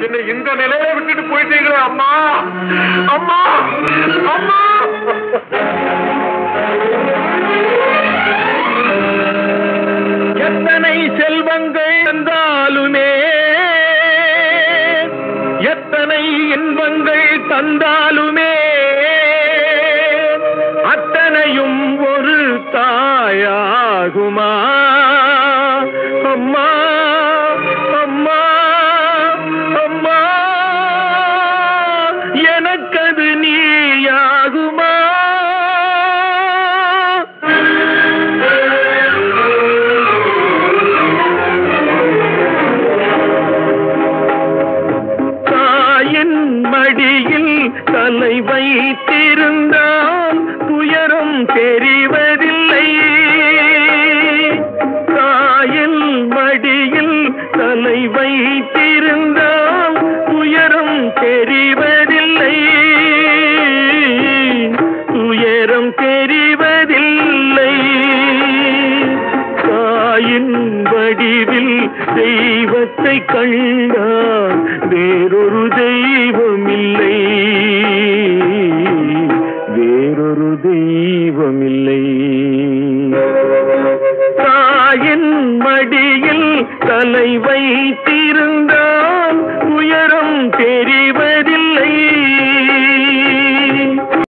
என்னை இந்த நிலையில விட்டுட்டு போயிட்டீங்களே அம்மா? அம்மா! அம்மா! எத்தனை செல்வங்கள் என்றாலுமே எத்தனை இன்பங்கள் தந்தாலுமே அத்தனையும் ஒரு தாயாகுமா? மடியில் தலை வைத்திருந்தால் துயரம் தெரிவதில்லை. தாயின் மடியில் தலை வைத்திருந்தால் துயரம் தெரிவதில்லை. துயரம் தெரிவதில்லை. தாயின் வடிவில் தெய்வத்தை கண்டார். வேறொரு தெய்வம் தாயின் மடியில் தலை வைத்திருந்த